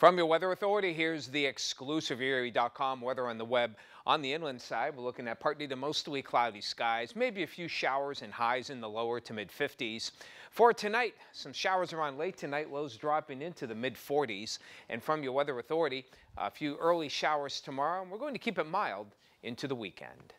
From your Weather Authority, here's the exclusive Erie.com weather on the web. On the inland side, we're looking at partly to mostly cloudy skies, maybe a few showers and highs in the lower to mid 50s. For tonight, some showers around late tonight, lows dropping into the mid 40s. And from your Weather Authority, a few early showers tomorrow, and we're going to keep it mild into the weekend.